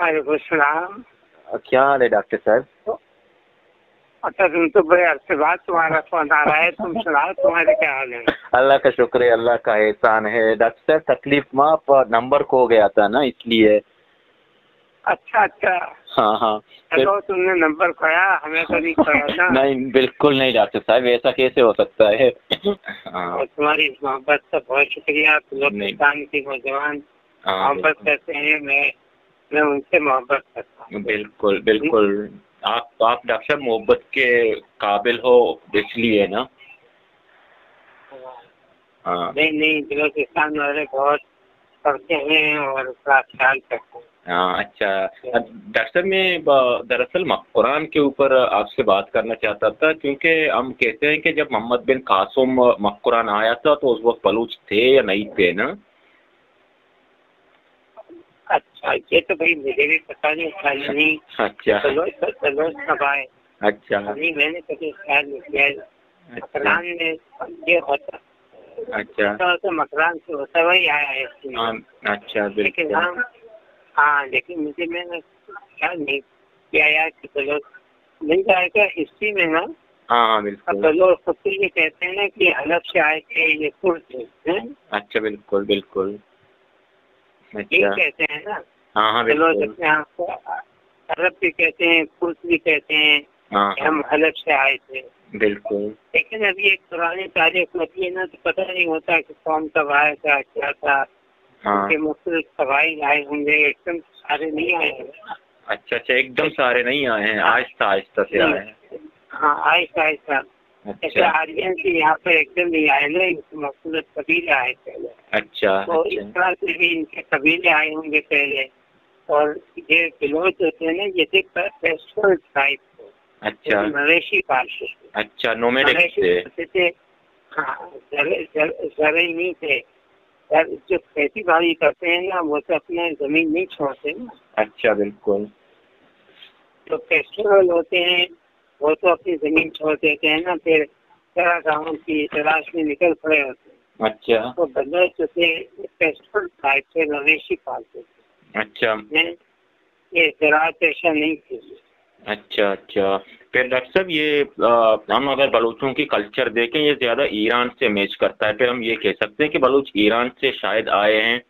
वालेकुम क्या हाल है डॉक्टर साहब? अच्छा तुम तो बड़े अरसे बाद तुम्हारा फ़ोन आ रहा है तुम सुनाओ तुम्हारे क्या हाल है? अल्लाह का शुक्र है अल्लाह का एहसान है। डॉक्टर साहब तकलीफ़ माफ़ नंबर खो गया था ना इसलिए। अच्छा अच्छा। हाँ हाँ। चलो तुमने नंबर खोया हमें तो नहीं खोया था नहीं बिल्कुल नहीं डॉक्टर साहब ऐसा कैसे हो सकता है? हाँ। तुम्हारी मोहब्बत का बहुत शुक्रिया तुम लोग की नौजवान। हाँ मोहब्बत करते हैं मैं मैं उनसे मोहब्बत करता हूँ। बिल्कुल बिल्कुल। आप आप डॉक्टर साहब मोहब्बत के काबिल हो इसलिए ना? हाँ। नहीं नहीं बलोचिस्तान वाले बहुत पढ़ते हैं और उसका ख्याल करते हैं। हाँ अच्छा। डॉक्टर साहब मैं दरअसल कुरान के ऊपर आपसे बात करना चाहता था क्योंकि हम कहते हैं कि जब मोहम्मद बिन कासुम मकुरान आया था तो उस वक्त बलूच थे या नहीं थे ना? अच्छा ये तो भाई मुझे भी पता नहीं था नहीं। अच्छा। बलोच बलोच कब आए। अच्छा। नहीं मैंने कभी ख्याल नहीं किया अच्छा। मकरान में ये होता। अच्छा। तो मकरान से होता वही आया है हाँ अच्छा लेकिन हम हाँ लेकिन मुझे मैंने ख्याल नहीं किया यार कि मिल जाएगा हिस्ट्री में ना? हाँ हाँ बिल्कुल। बलोच खुद ये कहते हैं ना कि अलग से आए थे ये कुर्द अच्छा बिल्कुल बिल्कुल। अच्छा। कहते हैं ना। हाँ हाँ बलोच बिल्कुल। अपने आप अरब भी कहते हैं कुर्द भी कहते हैं हाँ हम हाँ। अलग से आए थे। बिल्कुल। लेकिन अभी एक पुरानी तारीख होती है ना तो पता नहीं होता कि कौन कब आया था क्या था। हाँ। कि मुख्तलिफ़ कबाइल आए होंगे एकदम सारे नहीं आए होंगे अच्छा अच्छा एकदम सारे नहीं आए हैं। आहिस्ता आहिस्ता से आए हैं। हाँ आहिस्ता आहिस्ता। अच्छा। आर्यन से यहाँ पर एकदम नहीं आए ना मुख्तलिफ़ कबीले आए पहले। अच्छा तो इस अच्छा। तरह से भी इनके कबीले आए होंगे पहले। और ये बिलोच होते हैं ना ये थे पेस्टल टाइप अच्छा। मवेशी पालते अच्छा नोमेडिक थे हाँ जरे नहीं थे। जो खेती बाड़ी करते हैं ना वो तो अपने ज़मीन नहीं छोड़ते ना। अच्छा बिल्कुल। जो फेस्टिवल होते हैं वो तो अपनी ज़मीन छोड़ देते हैं ना फिर तरह गाँव की तलाश में निकल पड़े होते हैं। अच्छा। तो बंदर जो थे फेस्टिवल टाइप से मवेशी पालते थे। अच्छा। हैं? ये जरात पेशा नहीं थी। अच्छा अच्छा। फिर डॉक्टर साहब ये आ, हम अगर बलूचों की कल्चर देखें ये ज़्यादा ईरान से मैच करता है। फिर हम ये कह सकते हैं कि बलूच ईरान से शायद आए हैं।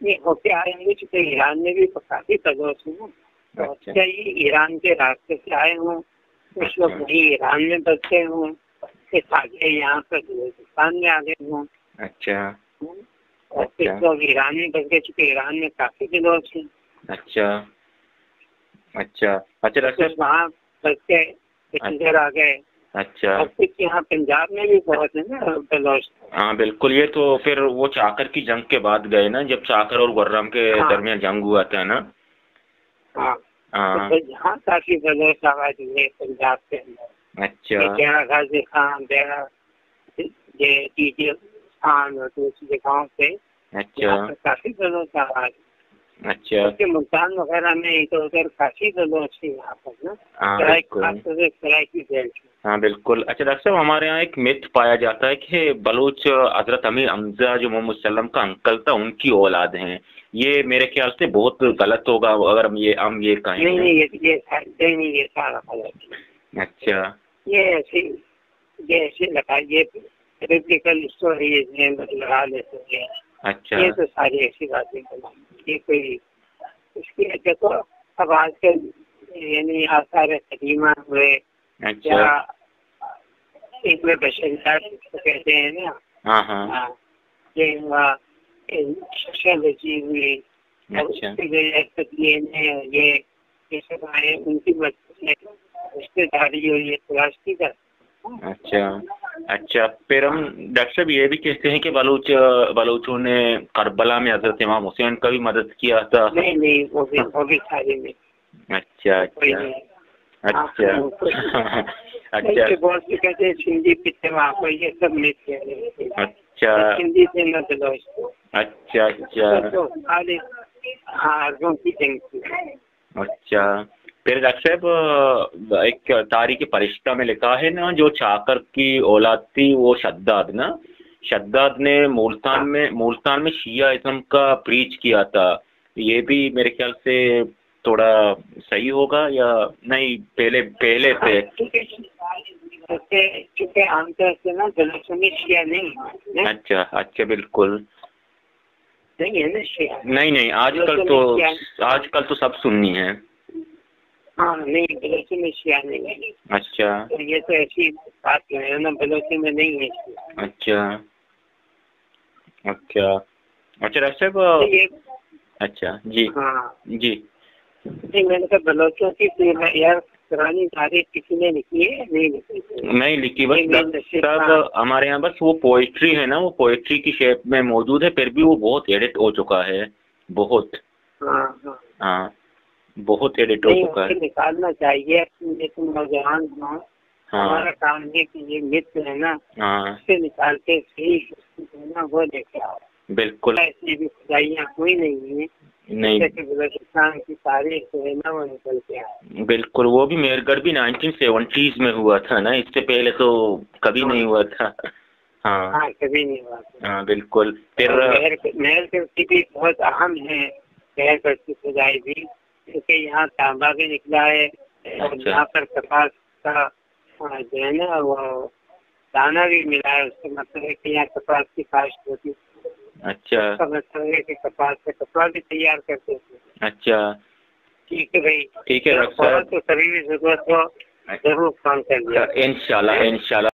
ये होते आएँगे क्योंकि ईरान में भी तो काफ़ी है ना तो अच्छा। अच्छा ये ईरान के रास्ते से आए हों? कुछ लोग अच्छा। वही ईरान में बसते हों? आगे यहाँ पर बलूचिस्तान में आ गए हों? अच्छा। और कुछ अच्छा। लोग ईरान में बस गए ईरान में काफ़ी अच्छा। अच्छा। अच्छा डॉक्टर वहाँ बस गए इधर आ गए। अच्छा। और कुछ यहाँ पंजाब में भी बहुत है ना बलोच। हाँ बिल्कुल ये तो फिर वो चाकर की जंग के बाद गए ना जब चाकर और गुर्रम के हाँ। दरमियान जंग हुआ था ना? हाँ। तो यहाँ काफ़ी बलोच आवाज़ हुए पंजाब के अंदर। अच्छा। डेरा गाजी खान डेरा ये डीजे खान और दूसरी जगहों पे अच्छा। काफ़ी बलोच आवाज़। अच्छा। क्योंकि मुल्तान वगैरह में इधर उधर काफ़ी बलोच है यहाँ पर ना? हाँ बिल्कुल। बेल्ट हाँ बिल्कुल। अच्छा डॉक्टर साहब हमारे यहाँ एक मिथ पाया जाता है कि बलूच हज़रत अमीर हमजा जो मोहम्मद सल्लम का अंकल था उनकी औलाद हैं। ये मेरे ख्याल से बहुत गलत होगा अगर हम ये हम ये कहें। नहीं ये ये नहीं नहीं ये सारा गलत है। अच्छा। ये ऐसी ये ऐसी लगा ये रिप्लिकल स्टोरी इसमें लगा लेते हैं। अच्छा। ये तो सारी ऐसी बातें ये कोई इसकी देखो अब आजकल यानी आसार कदीमा हुए अच्छा। या इसमें बशरियात कहते हैं ना हाँ हाँ। हाँ, ये हुआ सोशोलॉजी हुई और अच्छा। उसकी वजह से डीएनए और ये ये सब आए उनकी वजह से रिश्तेदारी और ये तलाशी का अच्छा। अच्छा फिर हम डॉक्टर साहब ये भी कहते हैं कि बलूच बलूचों ने करबला में हज़रत इमाम हुसैन का भी मदद किया था। नहीं नहीं वो भी वो भी सारे में। अच्छा अच्छा। अच्छा। अच्छा। अच्छा बहुत से कहते हैं सिंधी पिक्चर वहाँ पर ये सब मिलते अच्छा। हिंदी से न चलो इसको। अच्छा अच्छा। तो हाँ अर्जों की। अच्छा। फिर डॉक्टर साहब एक तारीख फरिश्ता में लिखा है ना जो चाकर की औलाद थी वो शद्दाद ना? शद्दाद ने मुल्तान में मुल्तान में शिया इस्म का प्रीच किया था। ये भी मेरे ख्याल से थोड़ा सही होगा या नहीं? पहले पहले पे क्योंकि आमतौर से ना गलतफहमी शिया नहीं अच्छा अच्छा बिल्कुल। नहीं है ना शिया नहीं नहीं आजकल तो आजकल तो सब सुन्नी है। हाँ नहीं बलोची में शिया नहीं है। अच्छा। तो ये तो ऐसी बात है ना बलोची में नहीं है। अच्छा। अच्छा। अच्छा डॉक्टर तो साहब अच्छा जी। हाँ। जी। नहीं मैंने कहा बलोचों की यार पुरानी तारीख किसी ने लिखी है? नहीं लिखी नहीं लिखी बस साहब हाँ। हमारे यहाँ बस वो पोइट्री है ना वो पोइट्री की शेप में मौजूद है फिर भी वो बहुत एडिट हो चुका है बहुत। हाँ हाँ। हाँ बहुत एडिट हो चुका है। निकालना चाहिए अपने नौजवान हमारा काम है कि ये मित्र है ना हाँ। उसे निकाल के सही ना वो लेके आओ। बिल्कुल। ऐसी भी खुदाइयाँ कोई नहीं है। नहीं की तारीख है निकल के आए बिल्कुल वो भी मेरगढ़ भी नाइनटीन सेवेंटीज में हुआ था ना इससे पहले तो कभी नहीं हुआ था हाँ हाँ कभी नहीं हुआ था। हाँ बिल्कुल फिर भी बहुत अहम है खुदाई भी क्योंकि यहाँ तांबा भी निकला है और अच्छा। यहाँ पर कपास का हाँ, जो है ना वो दाना भी मिला है उसका मतलब है कि यहाँ कपास की काश्त होती है अच्छा। संगे के कपाल से कपड़ा भी तैयार करते थे। अच्छा। ठीक है भाई। ठीक है डॉक्टर तो सभी भी ज़रूरत हो ज़रूर काम कर इनशाला इनशाला